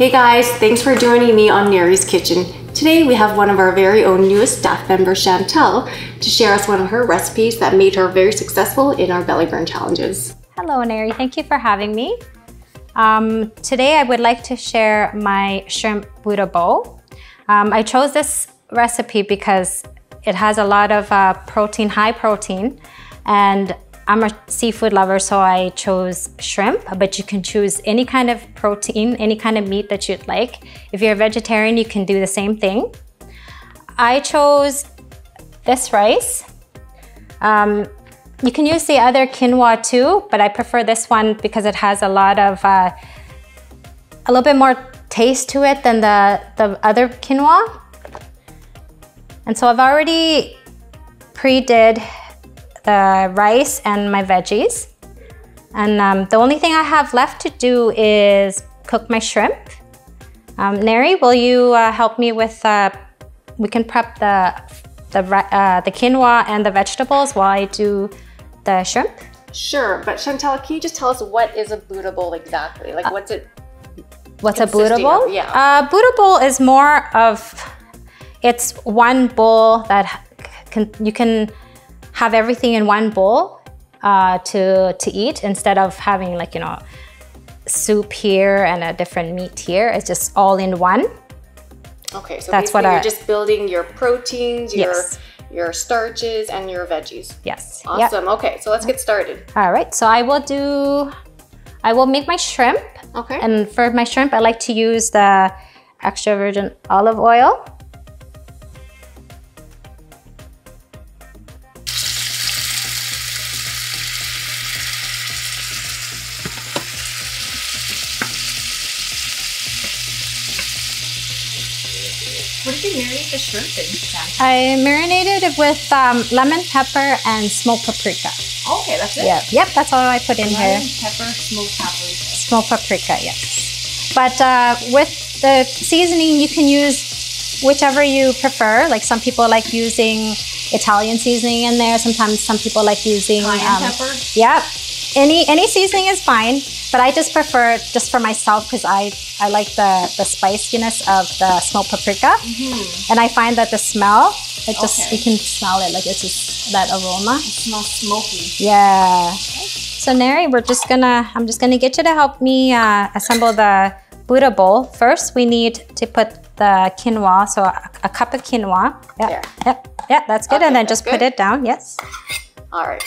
Hey guys, thanks for joining me on Neri's Kitchen. Today we have one of our very own newest staff member, Chantel, to share us one of her recipes that made her very successful in our belly burn challenges. Hello Neri, thank you for having me. Um, today I would like to share my shrimp Buddha bowl. Um, I chose this recipe because it has a lot of uh, protein, high protein, and I'm a seafood lover, so I chose shrimp, but you can choose any kind of protein, any kind of meat that you'd like. If you're a vegetarian, you can do the same thing. I chose this rice. Um, you can use the other quinoa too, but I prefer this one because it has a lot of, uh, a little bit more taste to it than the, the other quinoa. And so I've already pre-did the rice and my veggies. And um, the only thing I have left to do is cook my shrimp. Um, Neri, will you uh, help me with, uh, we can prep the, the, uh, the quinoa and the vegetables while I do the shrimp? Sure, but Chantel, can you just tell us what is a Buddha bowl exactly? Like what's it What's a Buddha bowl? Of? Yeah. Uh, Buddha bowl is more of, it's one bowl that can, you can have everything in one bowl uh, to, to eat instead of having like, you know, soup here and a different meat here. It's just all in one. Okay, so that's what you're just building your proteins, your yes. your starches, and your veggies. Yes. Awesome. Yep. Okay, so let's get started. All right, so I will do, I will make my shrimp. Okay. And for my shrimp, I like to use the extra virgin olive oil. What did you marinate the shrimp in, I marinated it with um, lemon, pepper, and smoked paprika. Okay, that's it? Yeah, yep, that's all I put in lemon, here. pepper, smoked paprika. Smoked paprika, yes. But uh, with the seasoning, you can use whichever you prefer. Like some people like using Italian seasoning in there. Sometimes some people like using... Cayenne um, pepper? Yep. Any, any seasoning is fine. But I just prefer just for myself because I, I like the, the spiciness of the smoked paprika. Mm -hmm. And I find that the smell, it just, okay. you can smell it, like it's just that aroma. It smells smoky. Yeah. So Neri, we're just gonna, I'm just gonna get you to help me uh, assemble the Buddha bowl. First, we need to put the quinoa, so a, a cup of quinoa. Yeah. Yeah, yeah, yeah that's good. Okay, and then just good. put it down, yes. All right.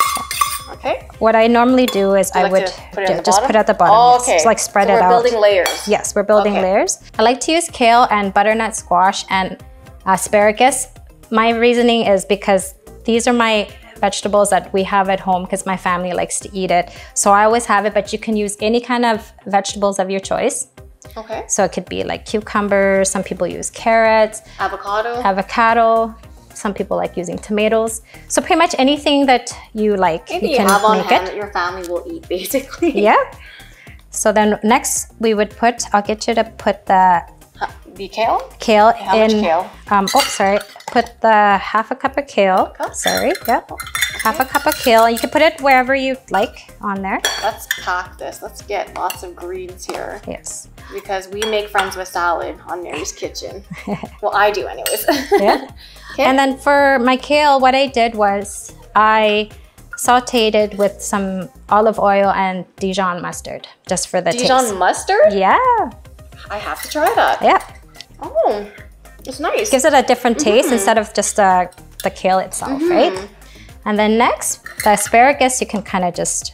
Okay. What I normally do is do I like would put just put it at the bottom. Oh, okay. Just like spread so it we're out. We're building layers. Yes, we're building okay. layers. I like to use kale and butternut squash and asparagus. My reasoning is because these are my vegetables that we have at home because my family likes to eat it. So I always have it, but you can use any kind of vegetables of your choice. Okay. So it could be like cucumbers, some people use carrots. Avocado. Avocado. Some people like using tomatoes. So pretty much anything that you like, Maybe you can have on make hand it. that your family will eat, basically. Yeah. So then next we would put, I'll get you to put the the kale? Kale How in. Much kale? Um, oh, sorry. Put the half a cup of kale. Cup? Sorry. Yep. Okay. Half a cup of kale. You can put it wherever you like on there. Let's pack this. Let's get lots of greens here. Yes. Because we make friends with salad on Neri's kitchen. well, I do, anyways. yeah. Okay. And then for my kale, what I did was I sauteed it with some olive oil and Dijon mustard, just for the Dijon taste. Dijon mustard? Yeah. I have to try that. Yeah. Oh, it's nice. Gives it a different taste mm -hmm. instead of just uh, the kale itself, mm -hmm. right? And then next, the asparagus, you can kind of just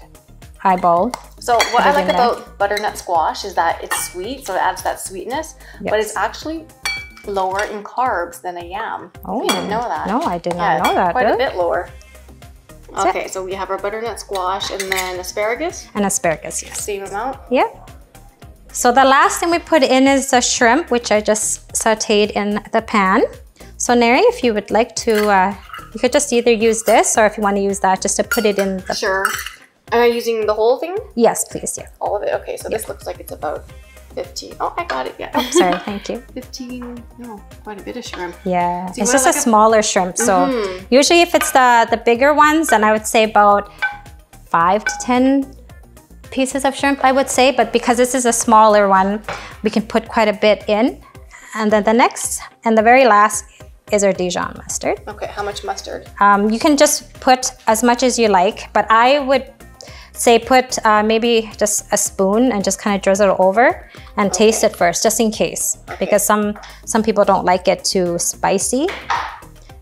eyeball. So what I like about butternut squash is that it's sweet, so it adds that sweetness, yes. but it's actually lower in carbs than a yam. Oh, you didn't know that? No, I did not yeah, know that. Quite really? a bit lower. That's okay, it. so we have our butternut squash and then asparagus. And asparagus, yes. Same amount. Yeah. So the last thing we put in is the shrimp, which I just sauteed in the pan. So Neri, if you would like to, uh, you could just either use this or if you want to use that, just to put it in the... Sure. Am I using the whole thing? Yes, please, yeah. All of it? Okay, so yeah. this looks like it's about 15. Oh, I got it, yeah. Oh, sorry, thank you. 15, no, quite a bit of shrimp. Yeah, so it's just like a, a, smaller shrimp. So mm -hmm. usually if it's the, the bigger ones, then I would say about five to 10 pieces of shrimp, I would say, but because this is a smaller one, we can put quite a bit in. And then the next and the very last is our Dijon mustard. Okay, how much mustard? Um, you can just put as much as you like, but I would say put uh, maybe just a spoon and just kind of drizzle over and okay. taste it first, just in case. Okay. Because some, some people don't like it too spicy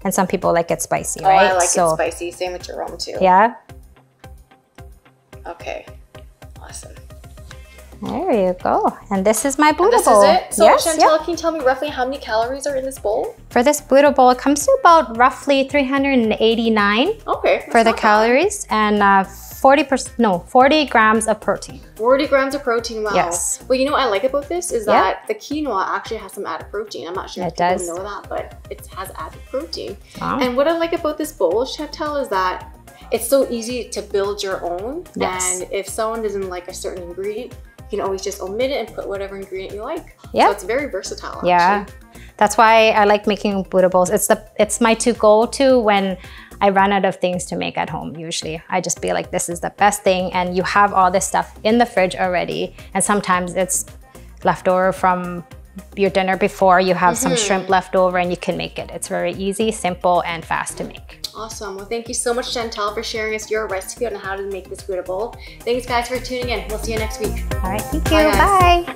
and some people like it spicy, oh, right? I like so, it spicy, same with Jerome too. Yeah? Okay, awesome. There you go. And this is my Buddha this bowl. This is it? So yes, Chantel, yep. can you tell me roughly how many calories are in this bowl? For this Buddha bowl, it comes to about roughly 389 okay, for the calories bad. and uh, 40 percent no 40 grams of protein 40 grams of protein wow yes well you know what i like about this is that the quinoa actually has some added protein i'm not sure it if people does. know that but it has added protein wow. and what i like about this bowl chantel is that it's so easy to build your own yes. and if someone doesn't like a certain ingredient you can always just omit it and put whatever ingredient you like yeah so it's very versatile yeah that's why i like making buddha bowls it's the it's my to go to when I run out of things to make at home usually. I just be like this is the best thing and you have all this stuff in the fridge already and sometimes it's leftover from your dinner before, you have mm -hmm. some mm-hmm. shrimp left over and you can make it. It's very easy, simple, and fast to make. Awesome. Well, thank you so much, Chantel, for sharing us your recipe on how to make this Buddha bowl. Thanks, guys, for tuning in. We'll see you next week. All right. Thank you. Bye. Bye.